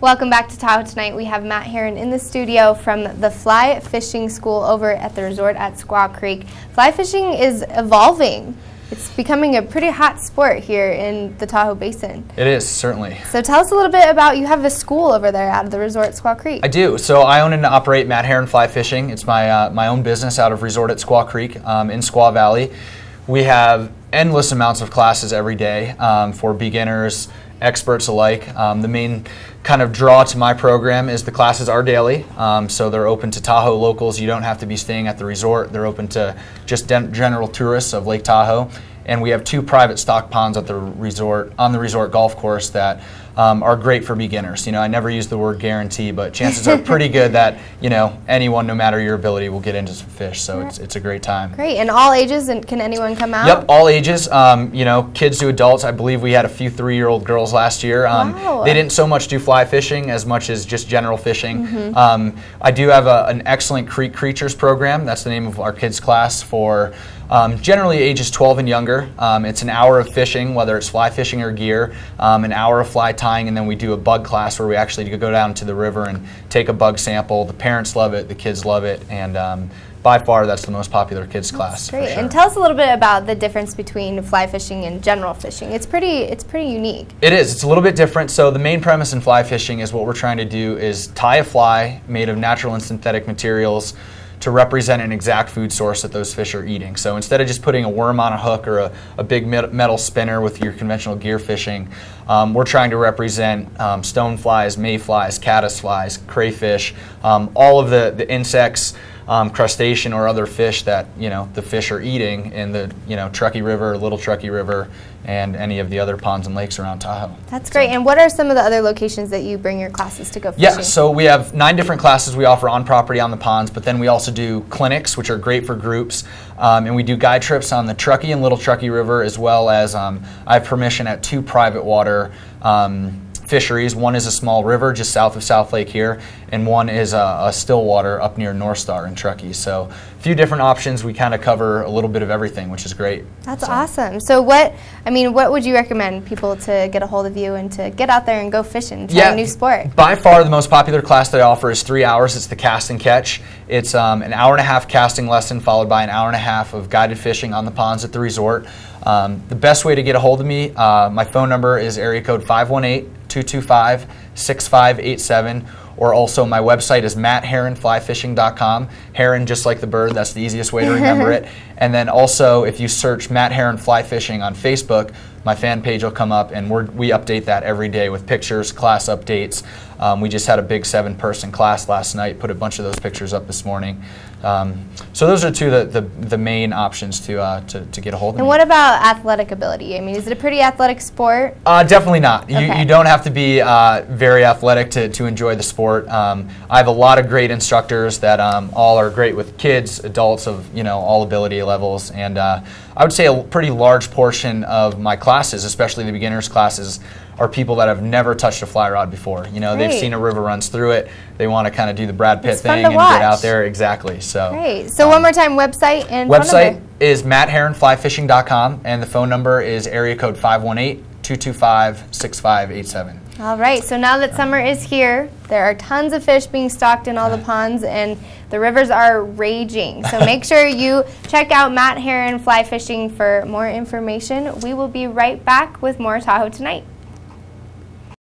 Welcome back to Tahoe Tonight. We have Matt Heron in the studio from the Fly Fishing School over at the resort at Squaw Creek. Fly fishing is evolving. It's becoming a pretty hot sport here in the Tahoe Basin. It is, certainly. So tell us a little bit about, you have a school over there out of the resort at Squaw Creek. I do. So I own and operate Matt Heron Fly Fishing. It's my, uh, my own business out of Resort at Squaw Creek um, in Squaw Valley. We have endless amounts of classes every day um, for beginners, experts alike. Um, the main kind of draw to my program is the classes are daily, um, so they're open to Tahoe locals. You don't have to be staying at the resort. They're open to just general tourists of Lake Tahoe. And we have two private stock ponds at the resort on the resort golf course that um, are great for beginners. You know, I never use the word guarantee, but chances are pretty good that you know anyone, no matter your ability, will get into some fish. So it's, it's a great time. Great, and all ages, and can anyone come out? Yep, all ages. Um, you know, kids to adults. I believe we had a few three-year-old girls last year. Um, wow. They didn't so much do fly fishing as much as just general fishing. Mm -hmm. um, I do have a, an excellent creek creatures program. That's the name of our kids class for um, generally ages 12 and younger. Um, it's an hour of fishing, whether it's fly fishing or gear, um, an hour of fly tying, and then we do a bug class where we actually go down to the river and take a bug sample. The parents love it, the kids love it, and um, by far that's the most popular kids class. Great. Sure. And tell us a little bit about the difference between fly fishing and general fishing. It's pretty it's pretty unique. It is. It's a little bit different. So the main premise in fly fishing is what we're trying to do is tie a fly made of natural and synthetic materials to represent an exact food source that those fish are eating. So instead of just putting a worm on a hook or a, a big metal spinner with your conventional gear fishing, um, we're trying to represent um, stoneflies, mayflies, caddisflies, crayfish, um, all of the, the insects, um, crustacean or other fish that you know the fish are eating in the you know Truckee River, Little Truckee River, and any of the other ponds and lakes around Tahoe. That's great. So. And what are some of the other locations that you bring your classes to go fishing? Yeah, so we have nine different classes we offer on property on the ponds, but then we also do clinics, which are great for groups, um, and we do guide trips on the Truckee and Little Truckee River, as well as um, I have permission at two private water. Um, fisheries. One is a small river just south of South Lake here, and one is a, a still water up near Northstar in Truckee. So a few different options. We kind of cover a little bit of everything, which is great. That's so. awesome. So what, I mean, what would you recommend people to get a hold of you and to get out there and go fishing, try yeah, a new sport? By far the most popular class that I offer is three hours. It's the cast and catch. It's um, an hour and a half casting lesson followed by an hour and a half of guided fishing on the ponds at the resort. Um, the best way to get a hold of me, uh, my phone number is area code 518 225 6587 or also my website is mattheronflyfishing.com. Heron, just like the bird, that's the easiest way to remember it. And then also, if you search Matt Heron Fly Fishing on Facebook, my fan page will come up, and we update that every day with pictures, class updates. Um, we just had a big seven-person class last night. Put a bunch of those pictures up this morning. Um, so those are two of the, the, the main options to, uh, to, to get a hold of and me. what about athletic ability? I mean, is it a pretty athletic sport? Uh, definitely not. Okay. You, you don't have to be uh, very athletic to, to enjoy the sport. Um, I have a lot of great instructors that um, all are great with kids, adults of you know all ability levels, and uh, I would say a pretty large portion of my classes, especially the beginners classes, are people that have never touched a fly rod before. You know, Great. they've seen a river runs through it. They want to kind of do the Brad Pitt it's thing and watch. get out there. Exactly. So. Great. So um, one more time, website and website is mattheronflyfishing.com and the phone number is area code 518-225-6587. All right, so now that summer is here, there are tons of fish being stocked in all the ponds and the rivers are raging. So make sure you check out Matt Heron Fly Fishing for more information. We will be right back with more Tahoe Tonight.